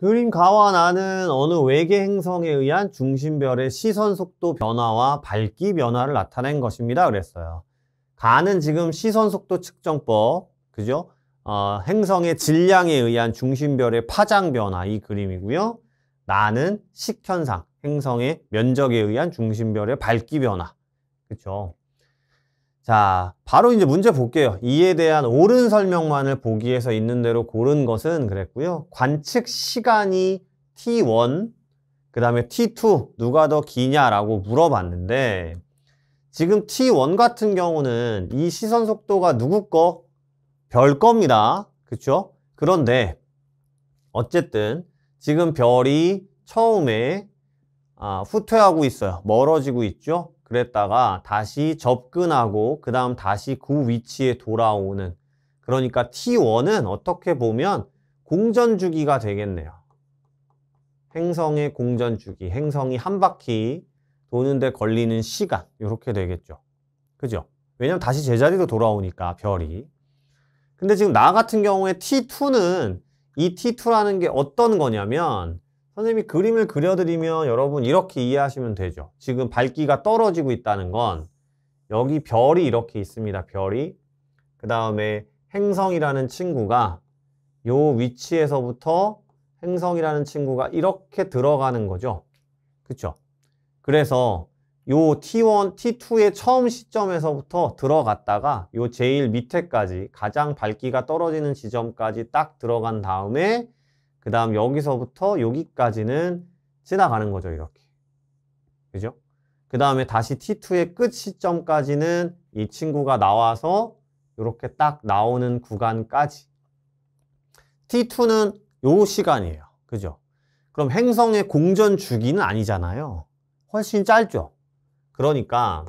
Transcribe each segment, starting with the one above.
그림 가와 나는 어느 외계 행성에 의한 중심별의 시선 속도 변화와 밝기 변화를 나타낸 것입니다. 그랬어요. 가는 지금 시선 속도 측정법, 그죠? 어, 행성의 질량에 의한 중심별의 파장 변화 이 그림이고요. 나는 식현상, 행성의 면적에 의한 중심별의 밝기 변화. 그렇죠? 자, 바로 이제 문제 볼게요. 이에 대한 옳은 설명만을 보기 위해서 있는 대로 고른 것은 그랬고요. 관측 시간이 T1, 그 다음에 T2 누가 더 기냐라고 물어봤는데 지금 T1 같은 경우는 이 시선 속도가 누구 거? 별 겁니다. 그쵸? 그런데 어쨌든 지금 별이 처음에 아, 후퇴하고 있어요. 멀어지고 있죠? 그랬다가 다시 접근하고 그 다음 다시 그 위치에 돌아오는 그러니까 T1은 어떻게 보면 공전 주기가 되겠네요. 행성의 공전 주기, 행성이 한 바퀴 도는데 걸리는 시간 이렇게 되겠죠. 그죠? 왜냐면 다시 제자리로 돌아오니까 별이. 근데 지금 나 같은 경우에 T2는 이 T2라는 게 어떤 거냐면 선생님이 그림을 그려드리면 여러분 이렇게 이해하시면 되죠. 지금 밝기가 떨어지고 있다는 건 여기 별이 이렇게 있습니다. 별이. 그 다음에 행성이라는 친구가 요 위치에서부터 행성이라는 친구가 이렇게 들어가는 거죠. 그쵸? 그래서 요 T1, T2의 처음 시점에서부터 들어갔다가 요 제일 밑에까지 가장 밝기가 떨어지는 지점까지 딱 들어간 다음에 그 다음 여기서부터 여기까지는 지나가는 거죠 이렇게. 그죠? 그 다음에 다시 T2의 끝 시점까지는 이 친구가 나와서 이렇게 딱 나오는 구간까지. T2는 요 시간이에요. 그죠? 그럼 행성의 공전 주기는 아니잖아요. 훨씬 짧죠? 그러니까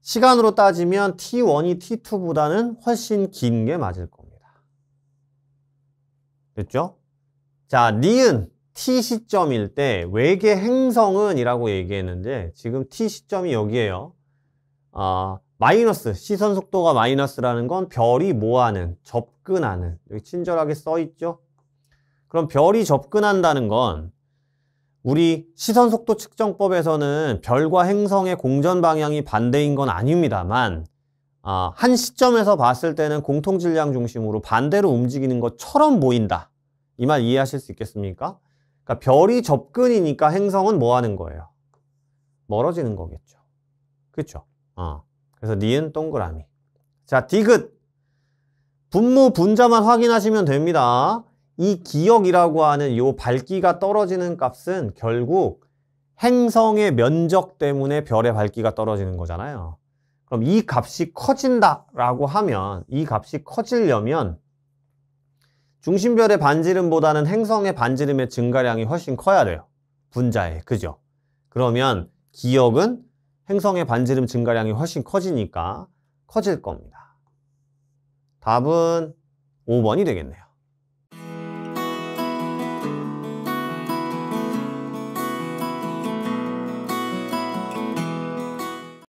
시간으로 따지면 T1이 T2보다는 훨씬 긴 게 맞을 겁니다 됐죠? 자, 니은 t 시점일 때 외계 행성은 이라고 얘기했는데 지금 t 시점이 여기에요. 아, 마이너스, 시선 속도가 마이너스라는 건 별이 뭐하는, 접근하는 여기 친절하게 써 있죠? 그럼 별이 접근한다는 건 우리 시선 속도 측정법에서는 별과 행성의 공전 방향이 반대인 건 아닙니다만 아, 한 시점에서 봤을 때는 공통 질량 중심으로 반대로 움직이는 것처럼 보인다. 이 말 이해하실 수 있겠습니까? 그러니까 별이 접근이니까 행성은 뭐 하는 거예요? 멀어지는 거겠죠. 그렇죠? 어. 그래서 니은 동그라미. 자, 디귿. 분모 분자만 확인하시면 됩니다. 이 기억이라고 하는 이 밝기가 떨어지는 값은 결국 행성의 면적 때문에 별의 밝기가 떨어지는 거잖아요. 그럼 이 값이 커진다라고 하면 이 값이 커지려면 중심별의 반지름보다는 행성의 반지름의 증가량이 훨씬 커야 돼요. 분자에. 그죠? 그러면 기억은 행성의 반지름 증가량이 훨씬 커지니까 커질 겁니다. 답은 5번이 되겠네요.